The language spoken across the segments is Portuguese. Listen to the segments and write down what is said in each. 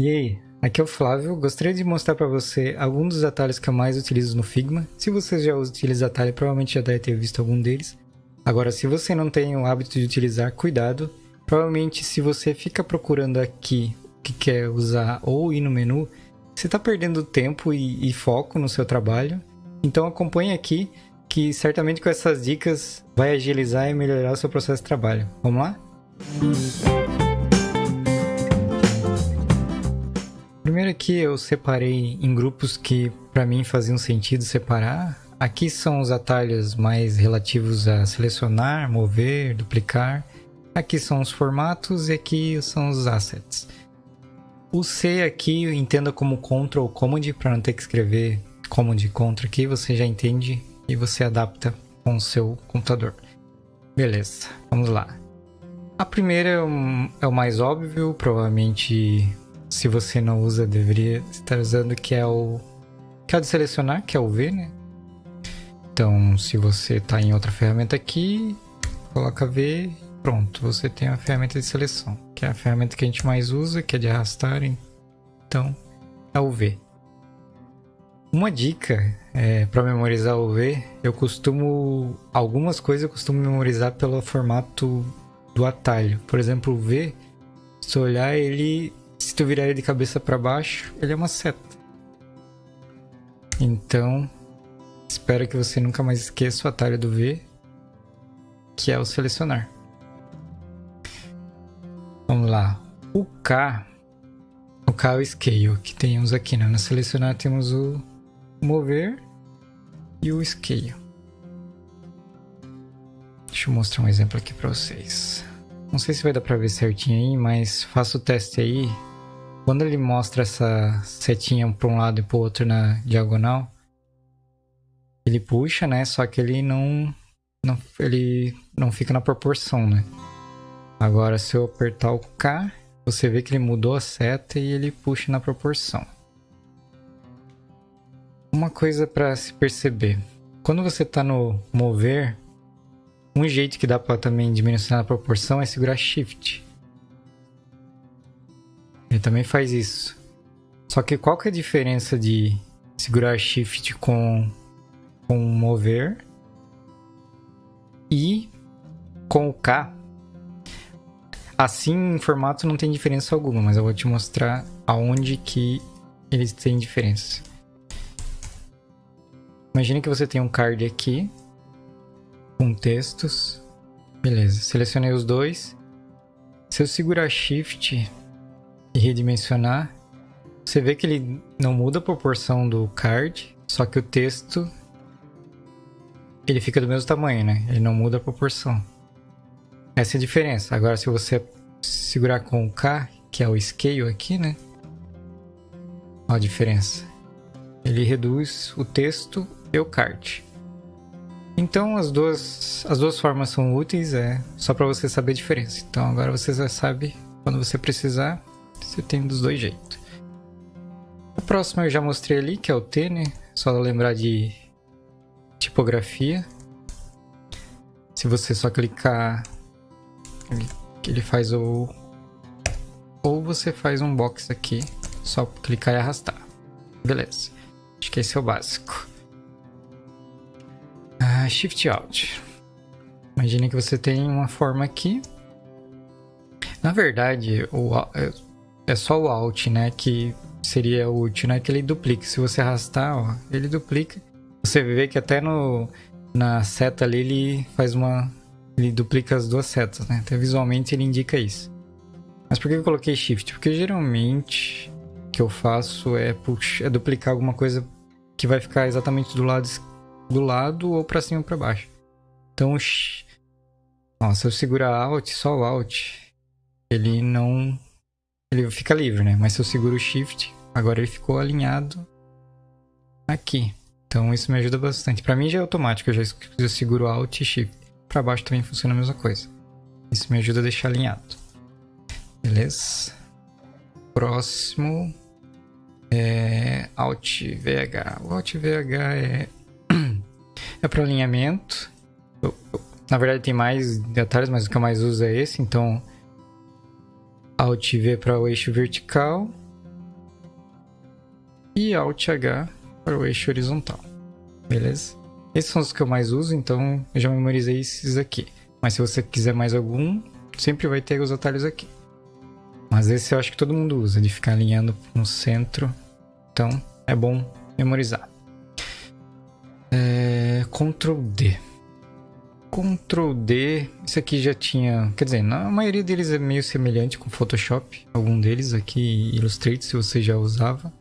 E aí, aqui é o Flávio. Gostaria de mostrar para você alguns dos atalhos que eu mais utilizo no Figma. Se você já utiliza atalho, provavelmente já deve ter visto algum deles. Agora, se você não tem o hábito de utilizar, cuidado. Provavelmente, se você fica procurando aqui o que quer usar ou ir no menu, você está perdendo tempo e, e foco no seu trabalho. Então, acompanhe aqui que certamente com essas dicas vai agilizar e melhorar o seu processo de trabalho. Vamos lá? Primeiro aqui eu separei em grupos que para mim faziam sentido separar. Aqui são os atalhos mais relativos a selecionar, mover, duplicar. Aqui são os formatos e aqui são os assets. O C aqui entenda como Ctrl Command para não ter que escrever Command Ctrl aqui, você já entende e você adapta com o seu computador. Beleza, vamos lá. A primeira é, é o mais óbvio, provavelmente se você não usa deveria estar usando que é o que é o de selecionar, que é o V, né? Então, se você está em outra ferramenta aqui, coloca V, pronto, você tem a ferramenta de seleção, que é a ferramenta que a gente mais usa, que é de arrastar. Então, é o V. Uma dica é, para memorizar o V, eu costumo. Algumas coisas eu costumo memorizar pelo formato do atalho. Por exemplo, o V, se olhar ele. Se tu virar ele de cabeça para baixo, ele é uma seta. Então, espero que você nunca mais esqueça o atalho do V, que é o selecionar. Vamos lá. O K. O K é o scale, que temos aqui, né? No selecionar temos o mover e o scale. Deixa eu mostrar um exemplo aqui para vocês. Não sei se vai dar para ver certinho aí, mas faça o teste aí. Quando ele mostra essa setinha para um lado e para o outro na diagonal, ele puxa, né? Só que ele não, não, ele não fica na proporção, né? Agora, se eu apertar o K, você vê que ele mudou a seta e ele puxa na proporção. Uma coisa para se perceber. Quando você está no mover, um jeito que dá para também diminuir a proporção é segurar Shift. Ele também faz isso. Só que qual que é a diferença de segurar Shift com, com mover e com o K? Assim, em formato não tem diferença alguma, mas eu vou te mostrar aonde que eles têm diferença. Imagine que você tem um card aqui com textos. Beleza, selecionei os dois. Se eu segurar Shift e redimensionar, você vê que ele não muda a proporção do card, só que o texto ele fica do mesmo tamanho, né? Ele não muda a proporção. Essa é a diferença. Agora, se você segurar com o K, que é o scale aqui, né? Olha a diferença. Ele reduz o texto e o card. Então as duas, as duas formas são úteis, é só para você saber a diferença. Então agora você já sabe quando você precisar, você tem dos dois jeitos. A próxima eu já mostrei ali, que é o T, né? Só lembrar de tipografia. Se você só clicar, ele, ele faz o ou você faz um box aqui, só clicar e arrastar. Beleza. Acho que esse é o básico. Ah, shift Out. Imagine que você tem uma forma aqui. Na verdade, o, é, só o Alt, né? Que seria útil, né? Que ele duplica. Se você arrastar, ó, ele duplica. Você vê que até no, na seta ali ele faz uma. Ele duplica as duas setas, né? Até visualmente ele indica isso. Mas por que eu coloquei Shift? Porque geralmente o que eu faço é, puxa, é duplicar alguma coisa que vai ficar exatamente do lado do lado ou para cima ou para baixo. Então, ó, se eu segurar Alt, só o Alt, ele não ele fica livre, né? Mas se eu seguro o Shift, agora ele ficou alinhado aqui. Então isso me ajuda bastante. Para mim já é automático, eu já eu seguro Alt e Shift. Para baixo também funciona a mesma coisa. Isso me ajuda a deixar alinhado. Beleza? Próximo é Alt VH. O Alt VH é é para alinhamento. Na verdade tem mais detalhes, mas o que eu mais uso é esse. Então, Alt V para o eixo vertical e Alt H para o eixo horizontal. Beleza? Esses são os que eu mais uso, então eu já memorizei esses aqui. Mas se você quiser mais algum, sempre vai ter os atalhos aqui. Mas esse eu acho que todo mundo usa, de ficar alinhando no centro. Então é bom memorizar. É, Ctrl D. Ctrl D, isso aqui já tinha, quer dizer, na maioria deles é meio semelhante com Photoshop, algum deles aqui Illustrator se você já usava.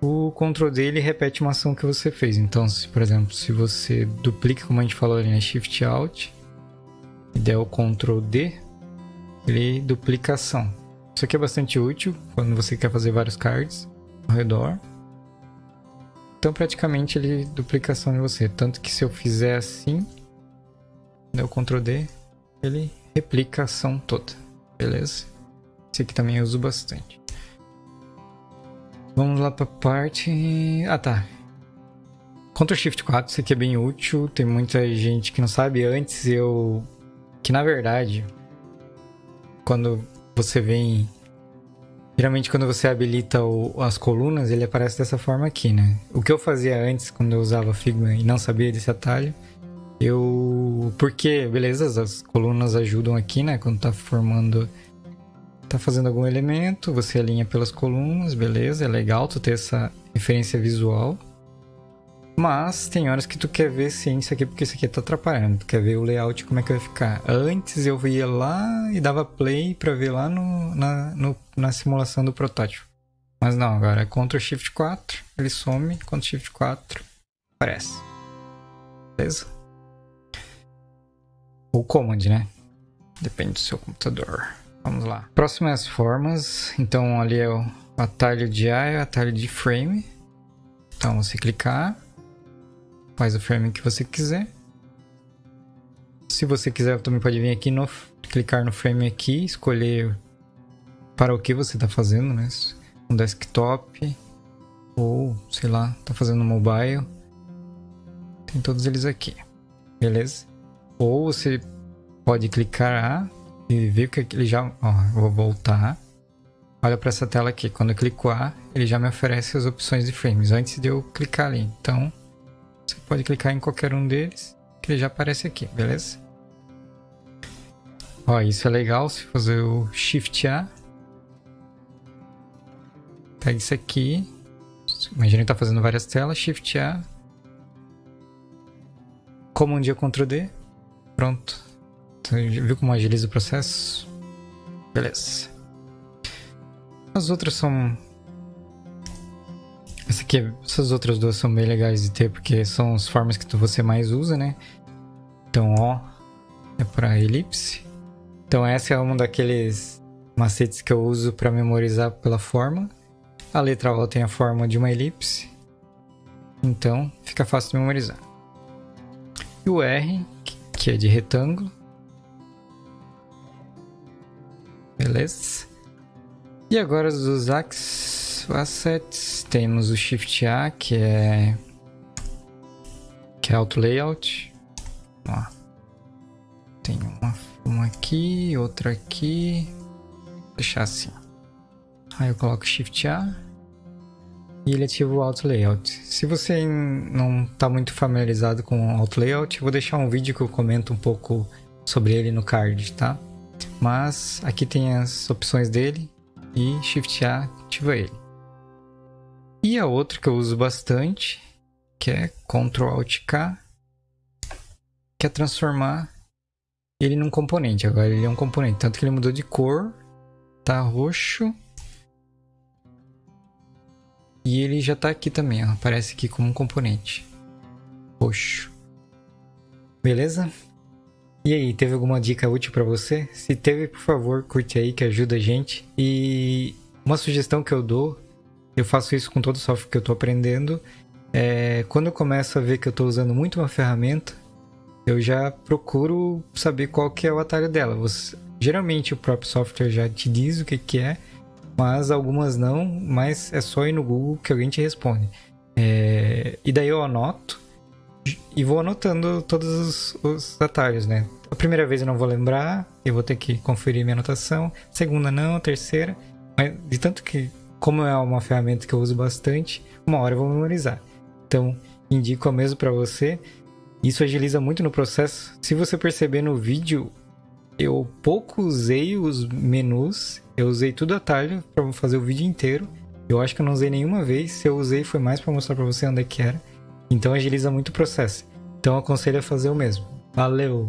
O Ctrl D ele repete uma ação que você fez. Então, se, por exemplo, se você duplica, como a gente falou ali, né, Shift Alt e der o Ctrl D, ele duplica a ação. Isso aqui é bastante útil quando você quer fazer vários cards ao redor. Então praticamente ele duplica a ação de você. Tanto que se eu fizer assim, der o Ctrl D, ele replica a ação toda. Beleza? Esse aqui também eu uso bastante. Vamos lá para a parte... Ah tá. Ctrl Shift 4, isso aqui é bem útil. Tem muita gente que não sabe. Antes eu... Que na verdade, quando você vem. Geralmente, quando você habilita o, as colunas, ele aparece dessa forma aqui, né? O que eu fazia antes, quando eu usava Figma e não sabia desse atalho, eu. Porque, beleza, as colunas ajudam aqui, né? Quando tá formando. Tá fazendo algum elemento, você alinha pelas colunas, beleza, é legal tu ter essa referência visual. Mas tem horas que tu quer ver sim isso aqui, porque isso aqui tá atrapalhando. Tu quer ver o layout, como é que vai ficar. Antes eu ia lá e dava play pra ver lá no, na, no, na simulação do protótipo. Mas não, agora é Ctrl Shift 4, ele some, Ctrl Shift 4, aparece. Beleza? Ou Command, né? Depende do seu computador. Vamos lá. Próximo é as formas. Então ali é o atalho de A e o atalho de frame. Então você clicar faz o frame que você quiser. Se você quiser, também pode vir aqui no clicar no frame aqui, escolher para o que você está fazendo, né? Um desktop ou, sei lá, está fazendo mobile. Tem todos eles aqui. Beleza? Ou você pode clicar e ver que ele já, ó, vou voltar. Olha para essa tela aqui. Quando eu clico A, ele já me oferece as opções de frames antes de eu clicar ali. Então, você pode clicar em qualquer um deles, que ele já aparece aqui, beleza? Ó, isso é legal, se fazer o Shift A. Pega isso aqui. Imagina que tá fazendo várias telas, Shift A. Command Ctrl D. Pronto. Viu como agiliza o processo? Beleza. As outras são essa aqui, essas outras duas são bem legais de ter, porque são as formas que você mais usa, né? Então, ó, é para elipse. Então, essa é uma daqueles macetes que eu uso para memorizar pela forma. A letra O tem a forma de uma elipse. Então, fica fácil de memorizar. E o R, que é de retângulo. Beleza? E agora os axes assets, temos o Shift A, que é que é Auto Layout. Ó. Tem uma, uma aqui, outra aqui. Vou deixar assim. Aí eu coloco Shift A e ele ativa o Auto Layout. Se você não está muito familiarizado com o Auto Layout, vou deixar um vídeo que eu comento um pouco sobre ele no card, tá? Mas aqui tem as opções dele e Shift A ativa ele. E a outra que eu uso bastante, que é Ctrl Alt K, que é transformar ele num componente. Agora ele é um componente, tanto que ele mudou de cor, tá roxo. E ele já tá aqui também, ó, aparece aqui como um componente roxo. Beleza? E aí, teve alguma dica útil para você? Se teve, por favor, curte aí que ajuda a gente. E uma sugestão que eu dou eu faço isso com todo o software que eu estou aprendendo. É, quando eu começo a ver que eu estou usando muito uma ferramenta, eu já procuro saber qual que é o atalho dela. Você, geralmente o próprio software já te diz o que, que é, mas algumas não, mas é só ir no Google que alguém te responde. É, e daí eu anoto e vou anotando todos os, os, atalhos, né? A primeira vez eu não vou lembrar, eu vou ter que conferir minha anotação. Segunda não, terceira. Mas de tanto que como é uma ferramenta que eu uso bastante, uma hora eu vou memorizar. Então, indico a mesmo para você. Isso agiliza muito no processo. Se você perceber no vídeo, eu pouco usei os menus, eu usei tudo atalho para fazer o vídeo inteiro. Eu acho que eu não usei nenhuma vez. Se eu usei, foi mais para mostrar para você onde é que era. Então agiliza muito o processo. Então aconselho a fazer o mesmo. Valeu!